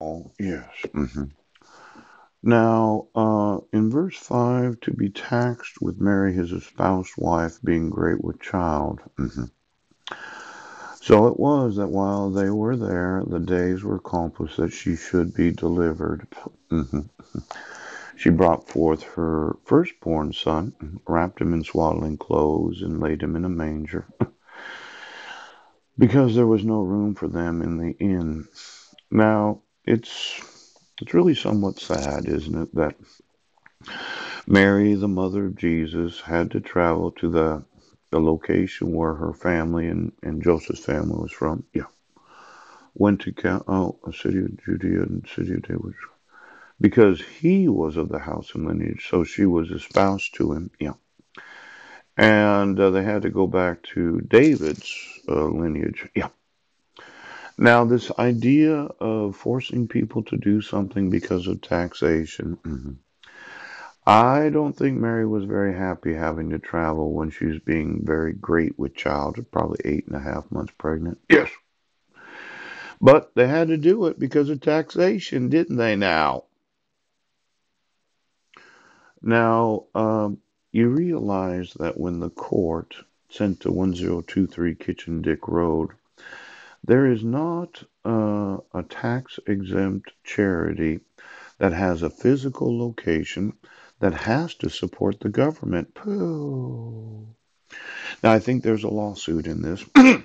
Oh, yes. hmm Now, uh, in verse 5, to be taxed with Mary, his espoused wife, being great with child. hmm So it was that while they were there, the days were accomplished that she should be delivered. hmm She brought forth her firstborn son, wrapped him in swaddling clothes, and laid him in a manger, because there was no room for them in the inn. Now, it's it's really somewhat sad, isn't it, that Mary, the mother of Jesus, had to travel to the the location where her family and, and Joseph's family was from. Yeah. Went to oh, a city of Judea and city of David. Because he was of the house and lineage, so she was espoused to him. Yeah. And uh, they had to go back to David's uh, lineage. Yeah. Now, this idea of forcing people to do something because of taxation, mhm. I don't think Mary was very happy having to travel when she was being very great with child, probably eight and a half months pregnant. Yes. But they had to do it because of taxation, didn't they now? Now, um, you realize that when the court sent to 1023 Kitchen Dick Road, there is not uh, a tax exempt charity that has a physical location that has to support the government. Pooh. Now, I think there's a lawsuit in this.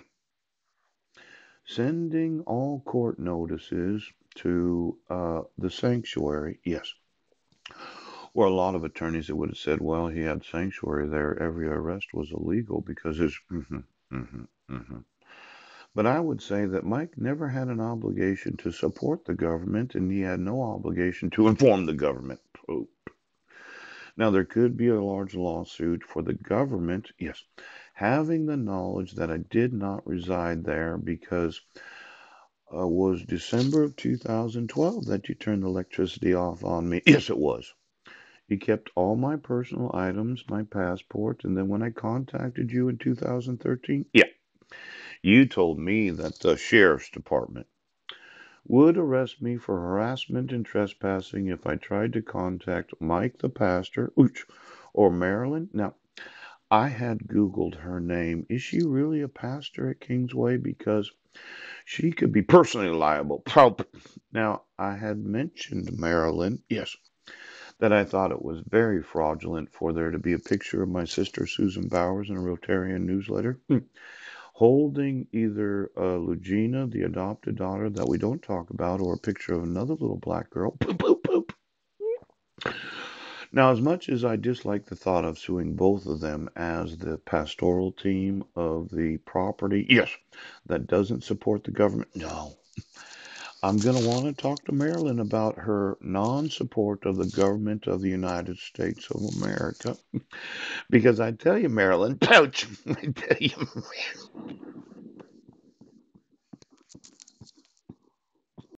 Sending all court notices to uh, the sanctuary, yes. Or a lot of attorneys that would have said, well, he had sanctuary there. Every arrest was illegal because it's. hmm hmm hmm But I would say that Mike never had an obligation to support the government, and he had no obligation to inform the government. Poop. Now, there could be a large lawsuit for the government, yes, having the knowledge that I did not reside there because uh, was December of 2012 that you turned the electricity off on me. Yes, it was. You kept all my personal items, my passport, and then when I contacted you in 2013, yeah, you told me that the sheriff's department would arrest me for harassment and trespassing if I tried to contact Mike the pastor, or Marilyn. Now, I had Googled her name. Is she really a pastor at Kingsway? Because she could be personally liable. Now, I had mentioned Marilyn, yes, that I thought it was very fraudulent for there to be a picture of my sister Susan Bowers in a Rotarian newsletter. Hmm. Holding either uh, Lugina, the adopted daughter that we don't talk about, or a picture of another little black girl. Poop, poop, poop. Now, as much as I dislike the thought of suing both of them as the pastoral team of the property, yes, that doesn't support the government, no. I'm going to want to talk to Marilyn about her non support of the government of the United States of America. Because I tell you, Marilyn, ouch, I tell you,